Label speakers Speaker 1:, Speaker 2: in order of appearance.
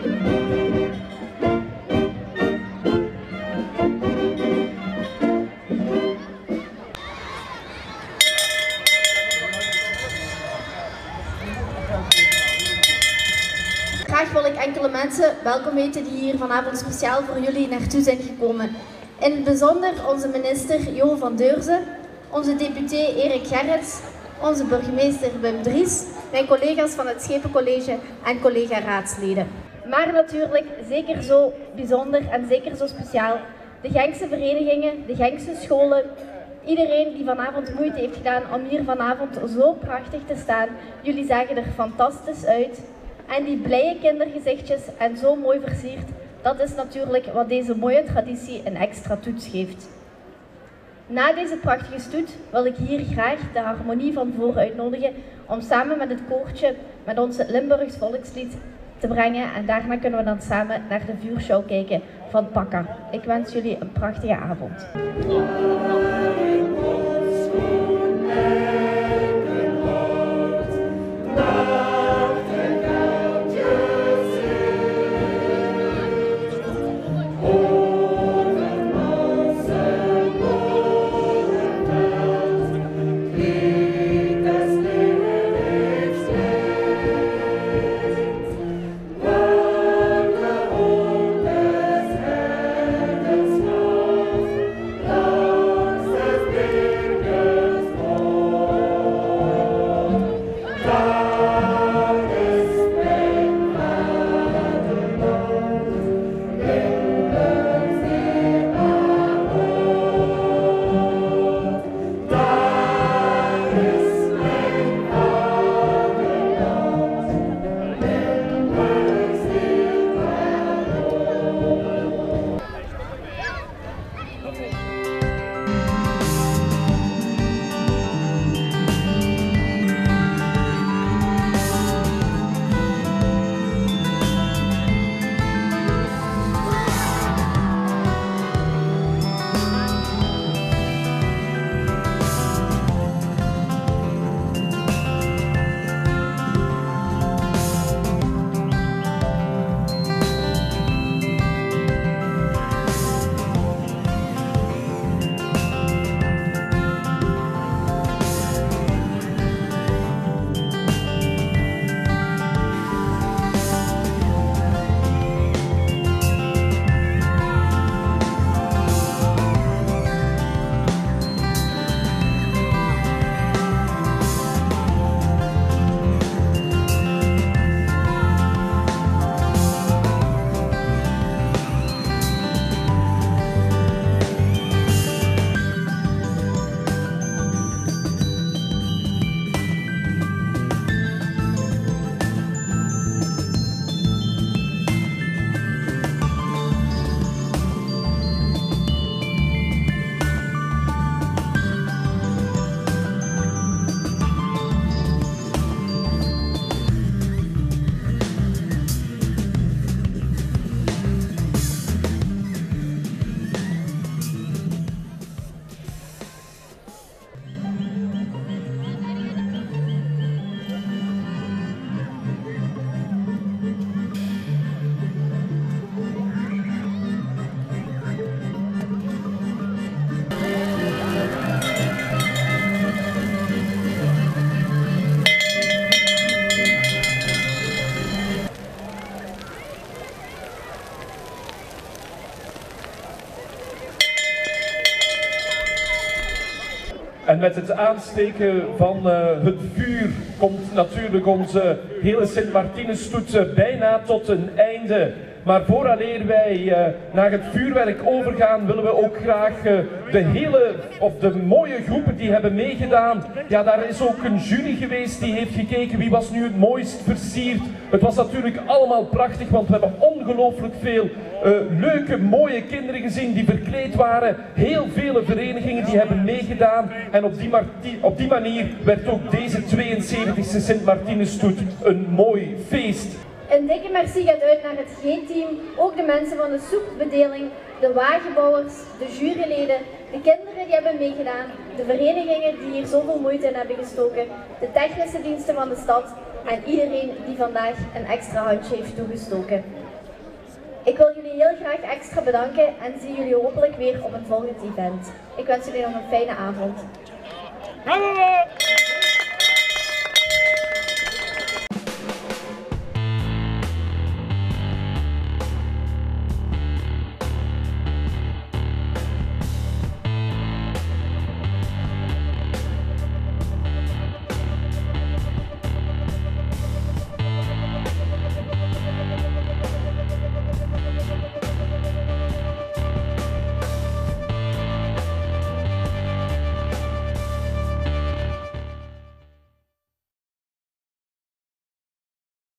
Speaker 1: Graag wil ik enkele mensen welkom heten die hier vanavond speciaal voor jullie naartoe zijn gekomen. In het bijzonder onze minister Jo van Deurzen, onze deputé Erik Gerrits, onze burgemeester Wim Dries, mijn collega's van het Schepencollege en collega-raadsleden. Maar natuurlijk zeker zo bijzonder en zeker zo speciaal de Genkse verenigingen, de Genkse scholen, iedereen die vanavond moeite heeft gedaan om hier vanavond zo prachtig te staan. Jullie zagen er fantastisch uit. En die blije kindergezichtjes en zo mooi versierd, dat is natuurlijk wat deze mooie traditie een extra toets geeft. Na deze prachtige stoet wil ik hier graag de harmonie van voor uitnodigen om samen met het koortje met ons Limburgs volkslied te brengen. En daarna kunnen we dan samen naar de vuurshow kijken van Pakka. Ik wens jullie een prachtige avond.
Speaker 2: Met het aansteken van uh, het vuur komt natuurlijk onze hele Sint-Martinus-stoet bijna tot een einde. Maar vooraleer wij uh, naar het vuurwerk overgaan, willen we ook graag de hele, of de mooie groepen die hebben meegedaan. Ja, daar is ook een jury geweest die heeft gekeken wie was nu het mooist versierd. Het was natuurlijk allemaal prachtig, want we hebben ongelooflijk veel uh, leuke, mooie kinderen gezien die verkleed waren. Heel vele verenigingen die hebben meegedaan. En op die, op die manier werd ook deze 72e Sint-Martinus-stoet een mooi feest.
Speaker 1: Een dikke merci gaat uit naar het G-team, ook de mensen van de soepbedeling, de wagenbouwers, de juryleden, de kinderen die hebben meegedaan, de verenigingen die hier zoveel moeite in hebben gestoken, de technische diensten van de stad en iedereen die vandaag een extra handje heeft toegestoken. Ik wil jullie heel graag extra bedanken en zie jullie hopelijk weer op een volgend event. Ik wens jullie nog een fijne avond.